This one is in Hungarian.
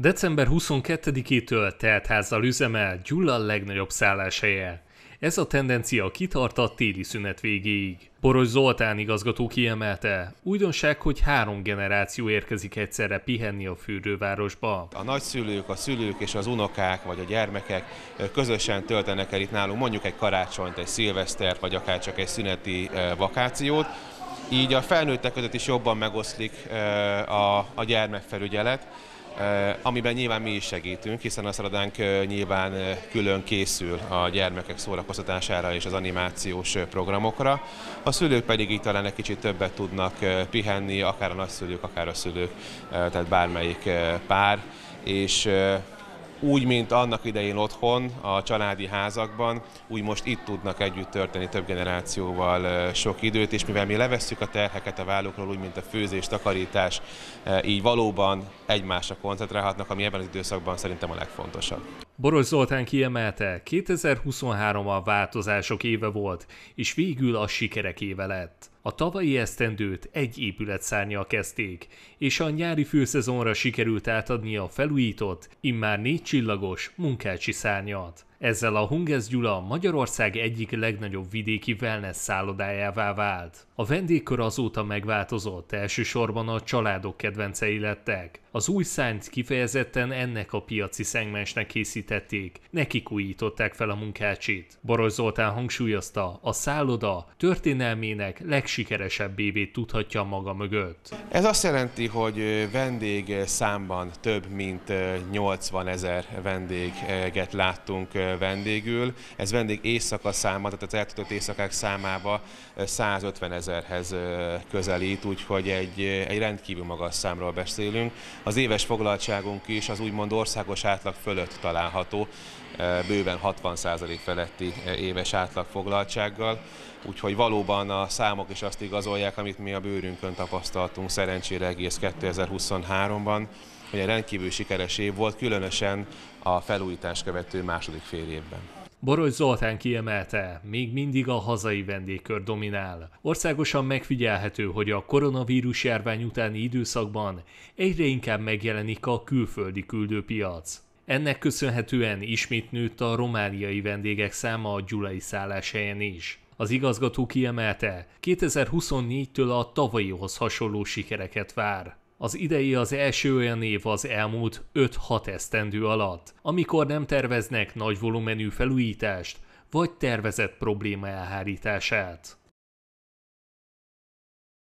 December 22-től teltházzal üzemel Gyulla legnagyobb szálláshelye. Ez a tendencia kitart a téli szünet végéig. Boros Zoltán igazgató kiemelte, újdonság, hogy három generáció érkezik egyszerre pihenni a fürdővárosba. A nagyszülők, a szülők és az unokák vagy a gyermekek közösen töltenek el itt nálunk mondjuk egy karácsonyt, egy szilvesztert, vagy akár csak egy szüneti vakációt. Így a felnőttek között is jobban megoszlik a, a gyermekfelügyelet amiben nyilván mi is segítünk, hiszen a szaladánk nyilván külön készül a gyermekek szórakoztatására és az animációs programokra. A szülők pedig így talán egy kicsit többet tudnak pihenni, akár a nagyszülők, akár a szülők, tehát bármelyik pár, és úgy, mint annak idején otthon, a családi házakban, úgy most itt tudnak együtt történni több generációval sok időt, és mivel mi levesszük a terheket a vállukról, úgy, mint a főzés, takarítás, így valóban egymásra koncentrálhatnak, ami ebben az időszakban szerintem a legfontosabb. Boros Zoltán kiemelte, 2023 a változások éve volt, és végül a sikerek éve lett. A tavalyi esztendőt egy épület szárnyal kezdték, és a nyári főszezonra sikerült átadni a felújított, immár négy csillagos munkácsi szárnyat. Ezzel a Hunges Gyula Magyarország egyik legnagyobb vidéki wellness szállodájává vált. A vendégkör azóta megváltozott, elsősorban a családok kedvencei lettek. Az új szányt kifejezetten ennek a piaci szegmensnek készítették, nekik újították fel a munkácsit. Boros Zoltán hangsúlyozta, a szálloda történelmének legsikeresebb évét tudhatja maga mögött. Ez azt jelenti, hogy vendég számban több mint 80 ezer vendéget láttunk vendégül. Ez vendég éjszaka száma, tehát az eltudott éjszakák számába 150 ezerhez közelít, úgyhogy egy, egy rendkívül magas számról beszélünk. Az éves foglaltságunk is az úgymond országos átlag fölött található, bőven 60% feletti éves átlag foglaltsággal, úgyhogy valóban a számok is azt igazolják, amit mi a bőrünkön tapasztaltunk szerencsére egész 2023-ban, egy rendkívül sikeres év volt, különösen a felújítás követő második fél évben. Boros Zoltán kiemelte, még mindig a hazai vendégkör dominál. Országosan megfigyelhető, hogy a koronavírus járvány utáni időszakban egyre inkább megjelenik a külföldi küldőpiac. Ennek köszönhetően ismét nőtt a romániai vendégek száma a gyulai szálláshelyen is. Az igazgató kiemelte, 2024-től a tavalyihoz hasonló sikereket vár. Az idei az első olyan év az elmúlt 5-6 esztendő alatt, amikor nem terveznek nagy volumenű felújítást, vagy tervezett probléma elhárítását.